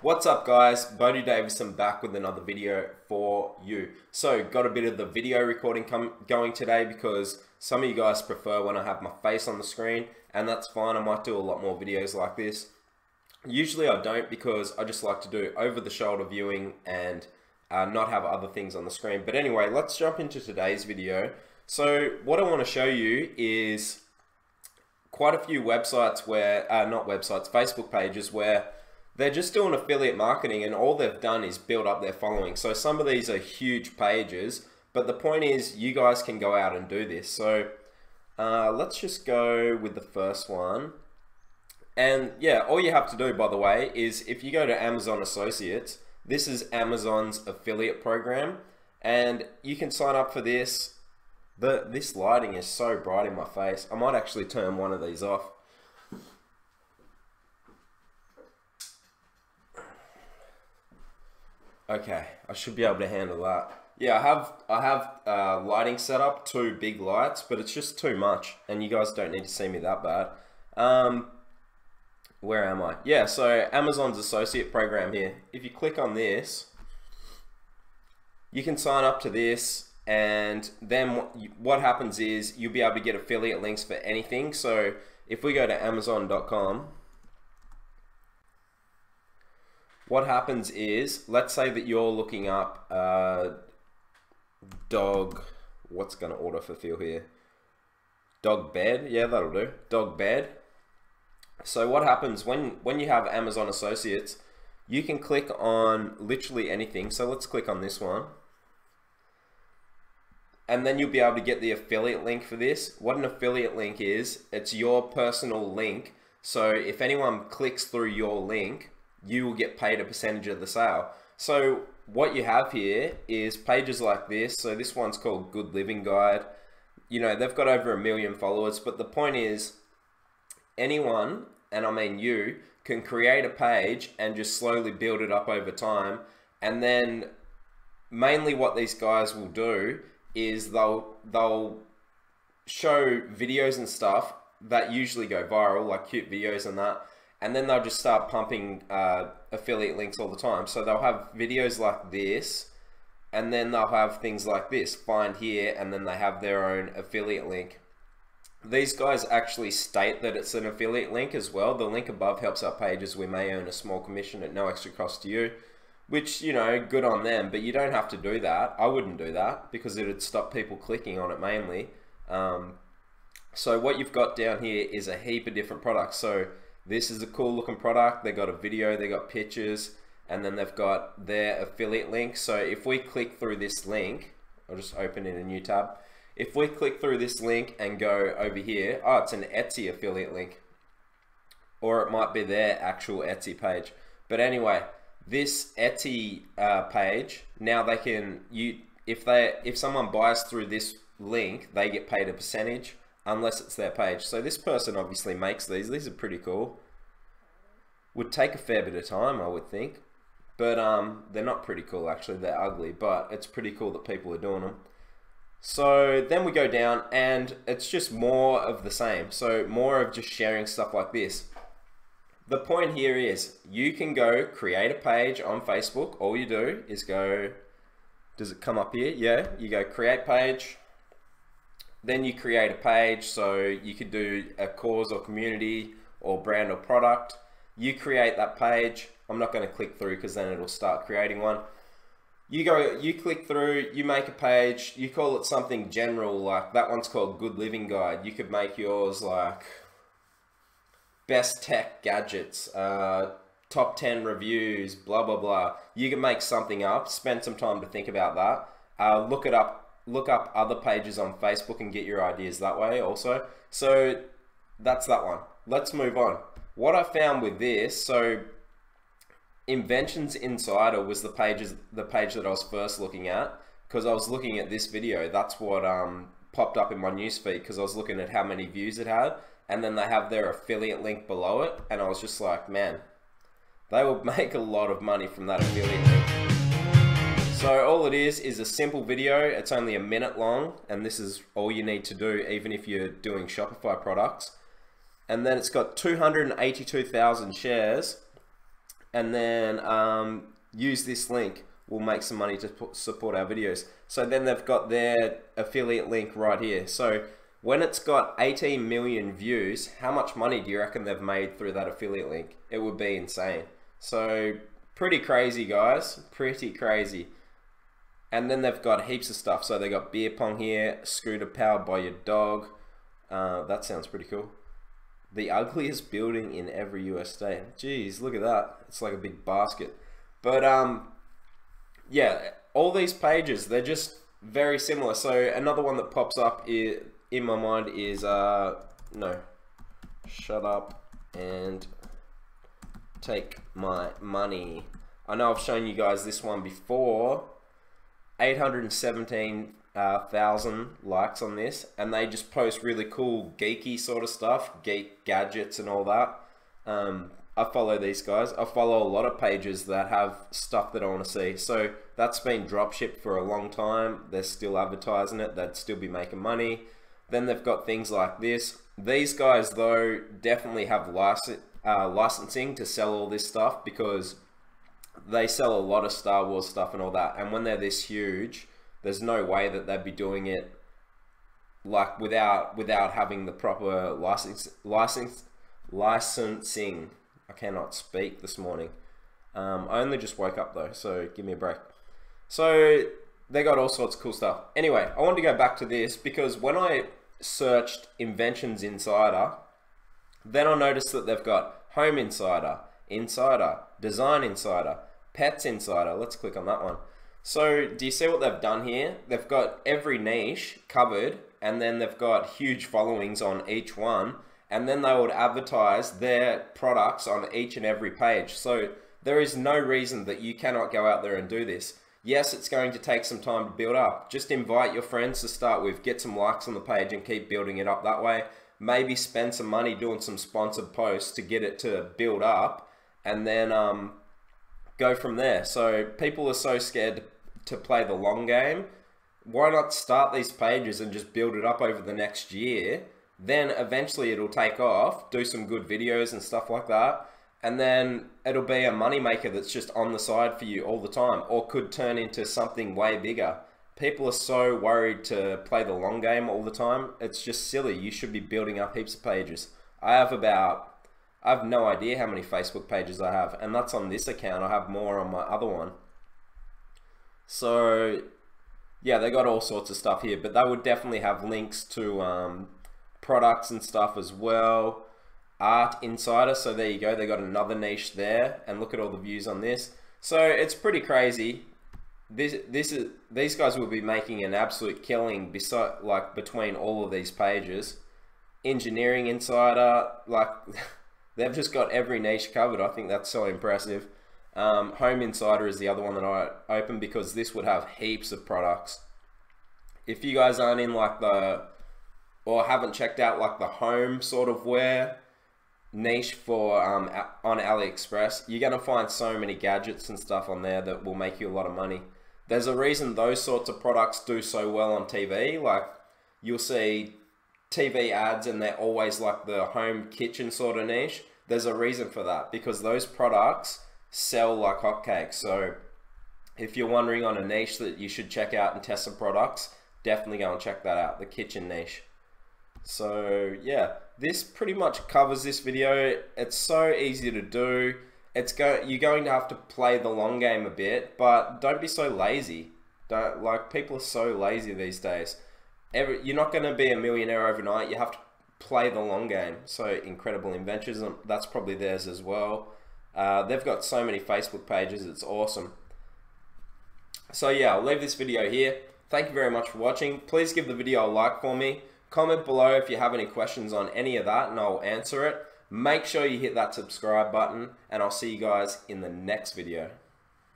What's up guys, Bodie Davison back with another video for you. So got a bit of the video recording going today because some of you guys prefer when I have my face on the screen and that's fine, I might do a lot more videos like this. Usually I don't because I just like to do over the shoulder viewing and uh, not have other things on the screen. But anyway, let's jump into today's video. So what I want to show you is quite a few websites where, uh, not websites, Facebook pages where they're just doing affiliate marketing and all they've done is build up their following. So some of these are huge pages, but the point is you guys can go out and do this. So uh, let's just go with the first one. And yeah, all you have to do, by the way, is if you go to Amazon Associates, this is Amazon's affiliate program, and you can sign up for this. The, this lighting is so bright in my face. I might actually turn one of these off. Okay, I should be able to handle that. Yeah, I have I have uh, lighting set up, two big lights, but it's just too much, and you guys don't need to see me that bad. Um, where am I? Yeah, so Amazon's associate program here. If you click on this, you can sign up to this, and then what happens is you'll be able to get affiliate links for anything. So if we go to Amazon.com what happens is, let's say that you're looking up uh, dog, what's going to auto fulfill here? Dog bed, yeah, that'll do. Dog bed. So what happens when, when you have Amazon Associates, you can click on literally anything. So let's click on this one. And then you'll be able to get the affiliate link for this. What an affiliate link is, it's your personal link. So if anyone clicks through your link, you will get paid a percentage of the sale. So what you have here is pages like this. So this one's called Good Living Guide. You know, they've got over a million followers, but the point is anyone, and I mean you, can create a page and just slowly build it up over time. And then mainly what these guys will do is they'll they'll show videos and stuff that usually go viral, like cute videos and that and then they'll just start pumping uh, affiliate links all the time. So they'll have videos like this, and then they'll have things like this, find here, and then they have their own affiliate link. These guys actually state that it's an affiliate link as well. The link above helps our pages. We may earn a small commission at no extra cost to you, which, you know, good on them, but you don't have to do that. I wouldn't do that because it would stop people clicking on it mainly. Um, so what you've got down here is a heap of different products. So this is a cool looking product. They got a video, they got pictures, and then they've got their affiliate link. So if we click through this link, I'll just open in a new tab. If we click through this link and go over here, oh, it's an Etsy affiliate link. Or it might be their actual Etsy page. But anyway, this Etsy uh, page, now they can, you if they if someone buys through this link, they get paid a percentage unless it's their page. So this person obviously makes these. These are pretty cool. Would take a fair bit of time, I would think. But um, they're not pretty cool actually. They're ugly, but it's pretty cool that people are doing them. So then we go down and it's just more of the same. So more of just sharing stuff like this. The point here is you can go create a page on Facebook. All you do is go, does it come up here? Yeah, you go create page, then you create a page, so you could do a cause or community or brand or product. You create that page. I'm not going to click through because then it'll start creating one. You go, you click through, you make a page, you call it something general, like that one's called Good Living Guide. You could make yours like best tech gadgets, uh, top 10 reviews, blah, blah, blah. You can make something up, spend some time to think about that. Uh, look it up look up other pages on Facebook and get your ideas that way also. So that's that one. Let's move on. What I found with this, so Inventions Insider was the pages the page that I was first looking at because I was looking at this video. That's what um, popped up in my newsfeed because I was looking at how many views it had and then they have their affiliate link below it and I was just like, man, they would make a lot of money from that affiliate link. So all it is is a simple video. It's only a minute long and this is all you need to do even if you're doing Shopify products. And then it's got 282,000 shares and then um, use this link. We'll make some money to support our videos. So then they've got their affiliate link right here. So when it's got 18 million views, how much money do you reckon they've made through that affiliate link? It would be insane. So pretty crazy, guys. Pretty crazy. And then they've got heaps of stuff. So they got beer pong here, scooter powered by your dog. Uh, that sounds pretty cool. The ugliest building in every US state. Jeez, look at that. It's like a big basket. But um, yeah, all these pages, they're just very similar. So another one that pops up in my mind is, uh, no, shut up and take my money. I know I've shown you guys this one before. 817 uh, likes on this, and they just post really cool geeky sort of stuff, geek gadgets and all that. Um, I follow these guys. I follow a lot of pages that have stuff that I want to see. So that's been dropshipped for a long time. They're still advertising it. They'd still be making money. Then they've got things like this. These guys though definitely have license, uh, licensing to sell all this stuff because they sell a lot of Star Wars stuff and all that. And when they're this huge, there's no way that they'd be doing it like without without having the proper license license licensing. I cannot speak this morning. Um, I only just woke up though, so give me a break. So they got all sorts of cool stuff. Anyway, I wanted to go back to this because when I searched Inventions Insider, then I noticed that they've got Home Insider, Insider, Design Insider, Pets Insider. Let's click on that one. So do you see what they've done here? They've got every niche covered and then they've got huge followings on each one and then they would advertise their products on each and every page. So there is no reason that you cannot go out there and do this. Yes, it's going to take some time to build up. Just invite your friends to start with, get some likes on the page and keep building it up that way. Maybe spend some money doing some sponsored posts to get it to build up and then um, go from there. So people are so scared to play the long game, why not start these pages and just build it up over the next year? Then eventually it'll take off, do some good videos and stuff like that, and then it'll be a moneymaker that's just on the side for you all the time, or could turn into something way bigger. People are so worried to play the long game all the time. It's just silly. You should be building up heaps of pages. I have about, I have no idea how many Facebook pages I have, and that's on this account. I have more on my other one. So yeah, they got all sorts of stuff here, but they would definitely have links to um, products and stuff as well. Art Insider, so there you go, they got another niche there, and look at all the views on this. So it's pretty crazy. This this is these guys will be making an absolute killing beside like between all of these pages. Engineering Insider, like they've just got every niche covered. I think that's so impressive. Um, Home Insider is the other one that I open because this would have heaps of products. If you guys aren't in like the, or haven't checked out like the home sort of wear niche for um, on AliExpress, you're going to find so many gadgets and stuff on there that will make you a lot of money. There's a reason those sorts of products do so well on TV. Like you'll see TV ads and they're always like the home kitchen sort of niche. There's a reason for that because those products sell like hotcakes. So if you're wondering on a niche that you should check out and test some products, definitely go and check that out, the kitchen niche. So yeah, this pretty much covers this video. It's so easy to do. It's go you're going to have to play the long game a bit, but don't be so lazy. Don't like people are so lazy these days. Every, you're not going to be a millionaire overnight. You have to play the long game. So incredible inventions, that's probably theirs as well. Uh, they've got so many Facebook pages, it's awesome. So yeah, I'll leave this video here. Thank you very much for watching. Please give the video a like for me. Comment below if you have any questions on any of that and I'll answer it. Make sure you hit that subscribe button and I'll see you guys in the next video.